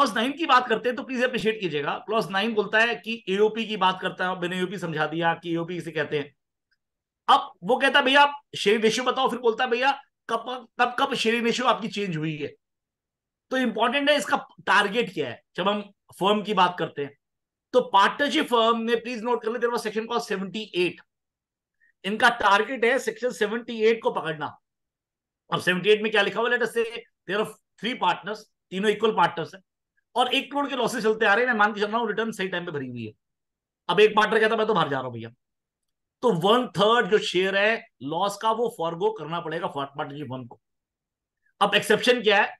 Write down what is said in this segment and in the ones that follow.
Clause nine की बात करते हैं तो प्लीज़ अप्रिशिएट कीजिएगा। क्लॉज नाइन बोलता है कि एओपी की बात करता है, मैंने एओपी समझा दिया कि एओपी किसे कहते हैं। अब वो कहता है, भैया शेयर रेशियो बताओ। फिर बोलता है, भैया, कब कब कब शेयर रेशियो आपकी चेंज हुई है? तो इंपॉर्टेंट है, इसका टारगेट क्या है, जब हम फर्म की बात करते हैं। तो पार्टनरशिप फर्म ने प्लीज़ नोट कर ले सेक्शन कॉल सेवेंटी एट इनका टारगेट है सेक्शन सेवेंटी एट को पकड़ना। अब सेवेंटी एट में क्या लिखा हुआ? लेटर से देर थ्री पार्टनर्स तीनों इक्वल पार्टनर्स है। और एक करोड़ के लॉसेस चलते आ रहे हैं। मैं मान के चल रहा हूँ रिटर्न सही टाइम पे भरी हुई है। अब एक पार्टनर कहता मैं तो बाहर जा रहा हूँ भैया। तो वन थर्ड जो शेयर है लॉस का वो फॉरगो करना पड़ेगा पार्टनरशिप फर्म को। अब एक्सेप्शन क्या है?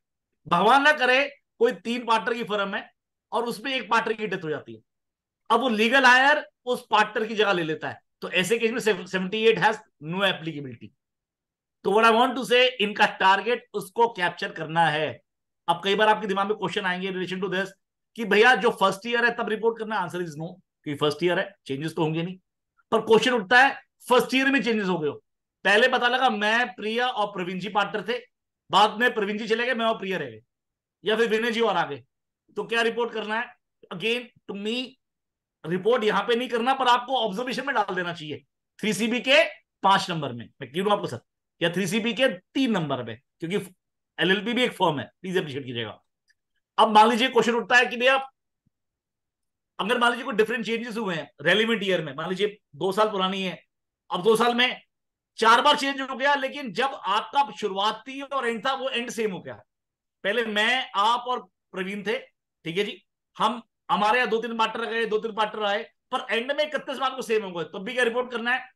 भगवान ना करे, कोई तीन पार्टनर की फर्म है और उसमें एक पार्टनर की डेथ हो जाती है। अब वो लीगल हायर उस पार्टनर की जगह ले लेता है। तो ऐसे केस में seventy eight has no applicability तो what I want to say इनका टारगेट उसको कैप्चर करना है। अब कई बार आपके दिमाग में क्वेश्चन आएँगे रिलेशन टू दिस कि भैया जो फ़र्स्ट ईयर है, तब रिपोर्ट करना आंसर इज़ नो कि फ़र्स्ट ईयर है चेंजेस तो होंगे नहीं। पर क्वेश्चन उठता है फ़र्स्ट ईयर में चेंजेस हो गए पहले पता लगा, मैं, प्रिया और प्रवीण जी पार्टनर थे। बाद में प्रवीण जी चले गए, मैं और प्रिया रह गए। या फिर विनय जी और आ गए। तो क्या रिपोर्ट करना है? अगेन टू मी रिपोर्ट यहाँ पे नहीं करना, पर आपको ऑब्जर्वेशन में डाल देना चाहिए। थ्री सीबी के पाँच नंबर में। मैं क्यों आपको सर? या थ्री सीबी के तीन नंबर में, क्योंकि एलएलपी भी एक फॉर्म है प्लीज़ अप्रिशिएट कीजिएगा। अब मान लीजिए क्वेश्चन उठता है कि भैया, अगर मान लीजिए कोई डिफरेंट चेंजेस हुए हैं रेलिवेंट ईयर में, मान लीजिए दो साल पुरानी है, अब दो साल में चार बार चेंज हो गया, लेकिन जब आपका शुरुआत और एंड था, वो एंड सेम हो गया। पहले मैं, आप और प्रवीण थे, ठीक है जी? हम, हमारे यहाँ दो तीन पार्टनर गए, दो तीन पार्टनर आए, पर एंड में इकतीस बार को सेम हो गए, तब भी क्या रिपोर्ट करना है?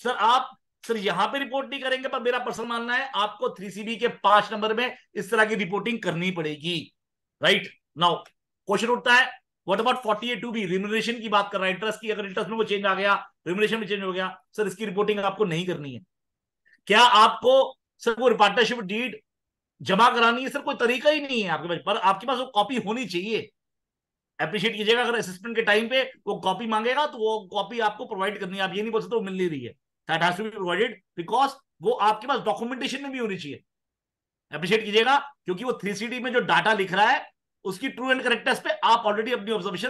सर आप सर, यहाँ पे रिपोर्ट नहीं करेंगे, पर मेरा पर्सनल मानना है, आपको थ्री सीबी के पाँच नंबर में इस तरह की रिपोर्टिंग करनी पड़ेगी। राइट नाउ क्वेश्चन उठता है what about forty eight to be remuneration की बात कर रहा है इंटरेस्ट की, अगर इंटरेस्ट में वो चेंज आ गया रिम्यूनरेशन में चेंज हो गया, सर, इसकी रिपोर्टिंग आपको नहीं करनी है। क्या आपको, सर, वो पार्टनरशिप डीड जमा करानी है? सर, कोई तरीका ही नहीं है आपके पास, पर आपके पास वो कॉपी होनी चाहिए। अप्रिशिएट कीजिएगा, अगर असिस्टेंट के टाइम पे वो कॉपी मांगेगा तो वो कॉपी आपको प्रोवाइड करनी है। आप ये नहीं बोल सकते, वो मिल नहीं रही है। That has to be provided because वो आपके पास डॉक्यूमेंटेशन में भी होनी चाहिए। अप्रिशिएट कीजिएगा, क्योंकि वो थ्री में जो डाटा लिख रहा है, उसकी ट्रू एंड करेक्टनेस पे आप ऑलरेडी अपनी ऑब्जर्वेशन